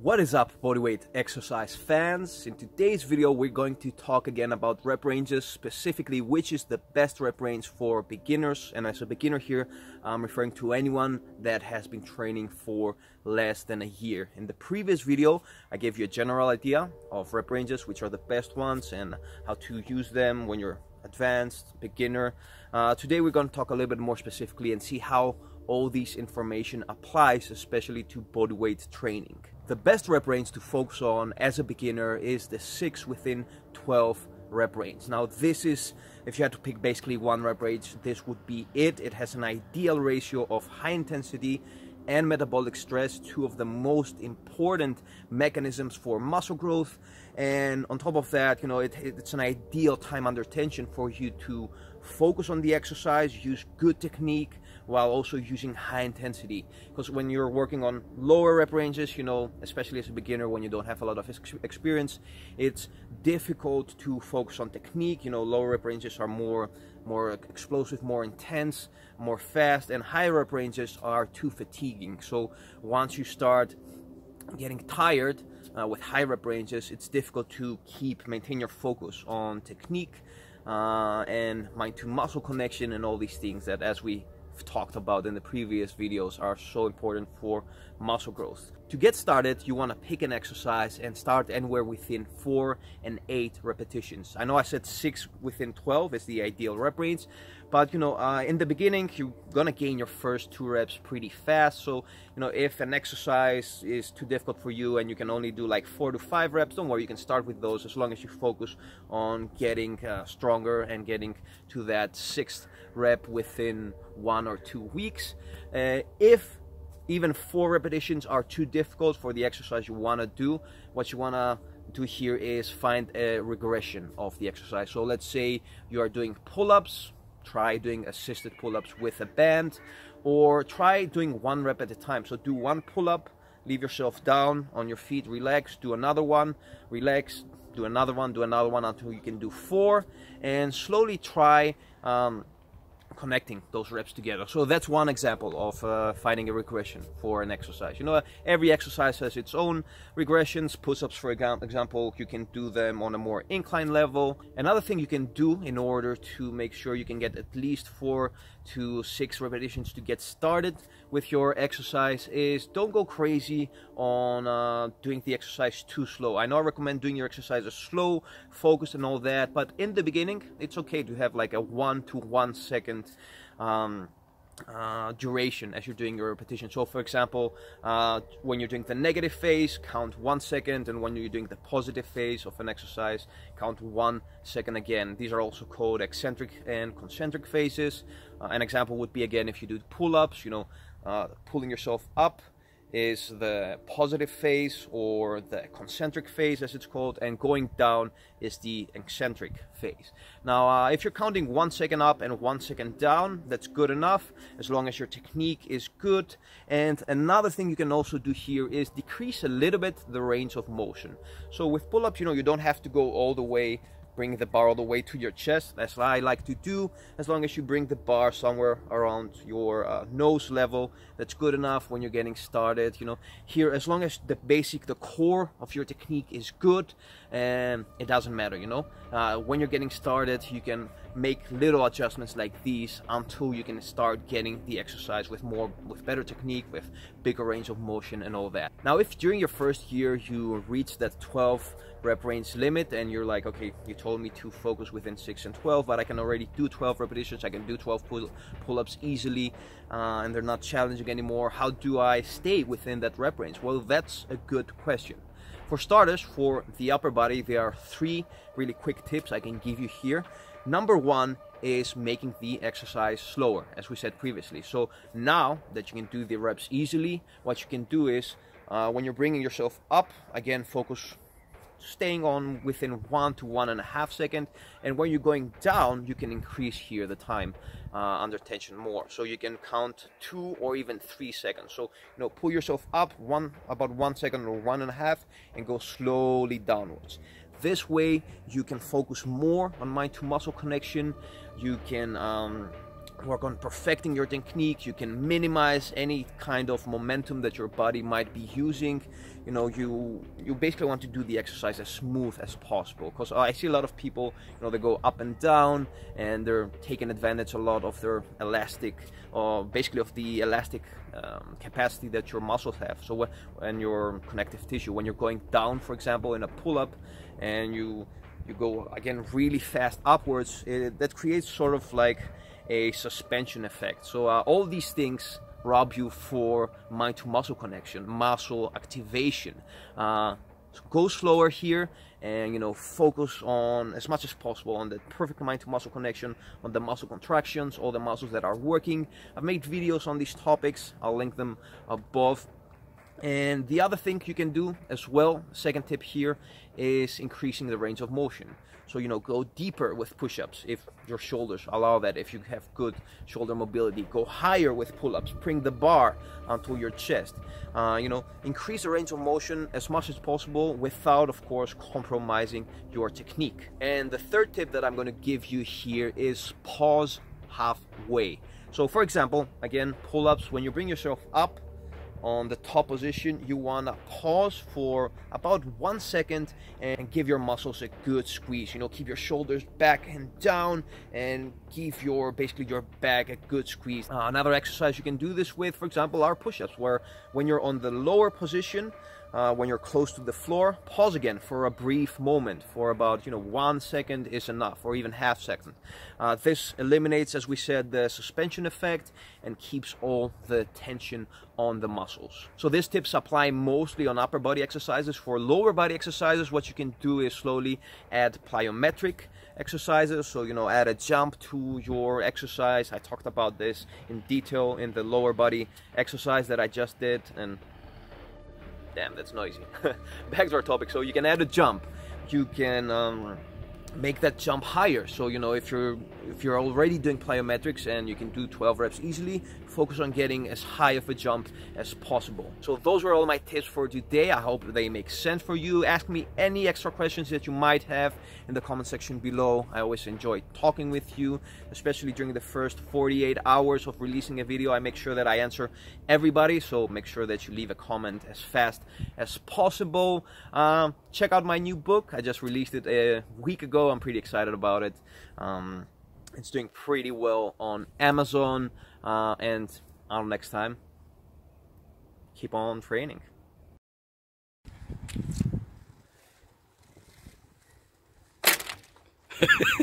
What is up bodyweight exercise fans? In today's video we're going to talk again about rep ranges, specifically which is the best rep range for beginners and as a beginner here I'm referring to anyone that has been training for less than a year. In the previous video I gave you a general idea of rep ranges which are the best ones and how to use them when you're advanced, beginner. Uh, today we're going to talk a little bit more specifically and see how all these information applies especially to bodyweight training. The best rep range to focus on as a beginner is the 6 within 12 rep range. Now this is, if you had to pick basically one rep range, this would be it. It has an ideal ratio of high intensity and metabolic stress, two of the most important mechanisms for muscle growth. And on top of that, you know, it, it's an ideal time under tension for you to focus on the exercise, use good technique, while also using high intensity. Because when you're working on lower rep ranges, you know, especially as a beginner when you don't have a lot of experience, it's difficult to focus on technique. You know, lower rep ranges are more more explosive, more intense, more fast, and higher rep ranges are too fatiguing. So once you start getting tired uh, with high rep ranges, it's difficult to keep maintain your focus on technique uh, and mind to muscle connection and all these things that as we talked about in the previous videos are so important for muscle growth. To get started, you want to pick an exercise and start anywhere within 4 and 8 repetitions. I know I said 6 within 12 is the ideal rep range, but you know, uh, in the beginning, you're gonna gain your first two reps pretty fast. So, you know, if an exercise is too difficult for you and you can only do like 4 to 5 reps, don't worry, you can start with those as long as you focus on getting uh, stronger and getting to that sixth rep within one or two weeks. Uh, if even four repetitions are too difficult for the exercise you want to do, what you want to do here is find a regression of the exercise. So let's say you are doing pull-ups, try doing assisted pull-ups with a band, or try doing one rep at a time. So do one pull-up, leave yourself down on your feet, relax, do another one, relax, do another one, do another one until you can do four, and slowly try um, connecting those reps together. So that's one example of uh, finding a regression for an exercise. You know, every exercise has its own regressions. Push-ups, for example, you can do them on a more incline level. Another thing you can do in order to make sure you can get at least four to six repetitions to get started with your exercise is don't go crazy on uh, doing the exercise too slow. I know I recommend doing your exercises slow, focused and all that, but in the beginning, it's okay to have like a one to one second um, uh, duration as you're doing your repetition. So for example, uh, when you're doing the negative phase, count one second, and when you're doing the positive phase of an exercise, count one second again. These are also called eccentric and concentric phases. Uh, an example would be again if you do pull-ups, you know, uh, pulling yourself up is the positive phase or the concentric phase as it's called and going down is the eccentric phase. Now uh, if you're counting one second up and one second down that's good enough as long as your technique is good and another thing you can also do here is decrease a little bit the range of motion. So with pull-ups you know you don't have to go all the way bring the bar all the way to your chest. That's what I like to do as long as you bring the bar somewhere around your uh, nose level. That's good enough when you're getting started you know. Here as long as the basic the core of your technique is good and it doesn't matter you know. Uh, when you're getting started you can make little adjustments like these until you can start getting the exercise with more with better technique with bigger range of motion and all that. Now if during your first year you reach that 12 rep range limit and you're like okay you told me to focus within 6 and 12 but I can already do 12 repetitions I can do 12 pull pull-ups easily uh, and they're not challenging anymore how do I stay within that rep range? Well that's a good question. For starters for the upper body there are three really quick tips I can give you here number one is making the exercise slower as we said previously. So now that you can do the reps easily what you can do is uh, when you're bringing yourself up again focus staying on within one to one and a half second. And when you're going down you can increase here the time uh, under tension more. So you can count two or even three seconds. So you know pull yourself up one about one second or one and a half and go slowly downwards this way you can focus more on mind to muscle connection. You can um, work on perfecting your technique. You can minimize any kind of momentum that your body might be using. You know you you basically want to do the exercise as smooth as possible because i see a lot of people you know they go up and down and they're taking advantage a lot of their elastic or basically of the elastic um, capacity that your muscles have. So when your connective tissue when you're going down for example in a pull-up and you you go again really fast upwards it, that creates sort of like a suspension effect. So uh, all these things rob you for mind to muscle connection, muscle activation. Uh, so go slower here and you know focus on as much as possible on the perfect mind to muscle connection on the muscle contractions all the muscles that are working i've made videos on these topics i'll link them above and the other thing you can do as well second tip here is increasing the range of motion so, you know, go deeper with push-ups if your shoulders allow that, if you have good shoulder mobility. Go higher with pull-ups. Bring the bar onto your chest. Uh, you know, increase the range of motion as much as possible without, of course, compromising your technique. And the third tip that I'm going to give you here is pause halfway. So, for example, again, pull-ups, when you bring yourself up, on the top position. You want to pause for about one second and give your muscles a good squeeze. You know keep your shoulders back and down and give your basically your back a good squeeze. Uh, another exercise you can do this with for example are push-ups where when you're on the lower position uh, when you're close to the floor, pause again for a brief moment, for about, you know, one second is enough, or even half second. Uh, this eliminates, as we said, the suspension effect and keeps all the tension on the muscles. So these tips apply mostly on upper body exercises. For lower body exercises, what you can do is slowly add plyometric exercises. So, you know, add a jump to your exercise. I talked about this in detail in the lower body exercise that I just did. And Damn, that's noisy. Back to our topic. So you can add a jump. You can um, make that jump higher. So you know if you're if you're already doing plyometrics and you can do 12 reps easily, focus on getting as high of a jump as possible. So those were all my tips for today. I hope they make sense for you. Ask me any extra questions that you might have in the comment section below. I always enjoy talking with you, especially during the first 48 hours of releasing a video. I make sure that I answer everybody, so make sure that you leave a comment as fast as possible. Um, check out my new book. I just released it a week ago. I'm pretty excited about it. Um, it's doing pretty well on Amazon. Uh, and until next time, keep on training.